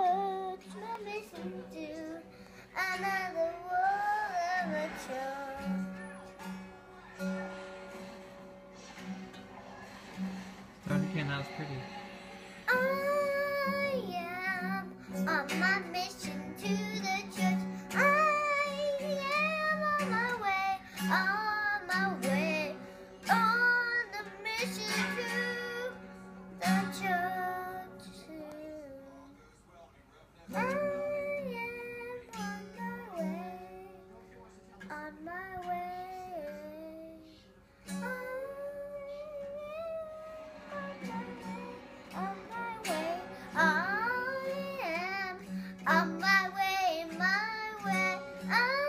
words my missing to another world of a child. That was pretty. I am on my mission. my way. I am on my way. On my way, my way. I